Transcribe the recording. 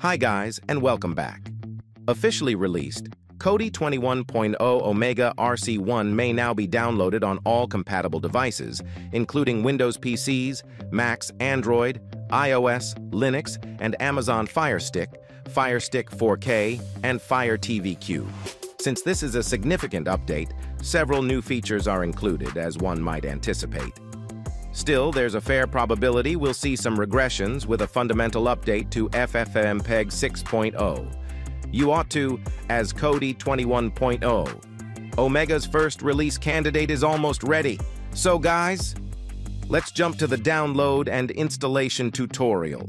Hi guys, and welcome back. Officially released, Kodi 21.0 Omega RC1 may now be downloaded on all compatible devices, including Windows PCs, Macs, Android, iOS, Linux, and Amazon Fire Stick, Fire Stick 4K, and Fire TV Cube. Since this is a significant update, several new features are included, as one might anticipate. Still, there's a fair probability we'll see some regressions with a fundamental update to FFmpeg 6.0. You ought to, as Kodi 21.0. Omega's first release candidate is almost ready. So guys, let's jump to the download and installation tutorial.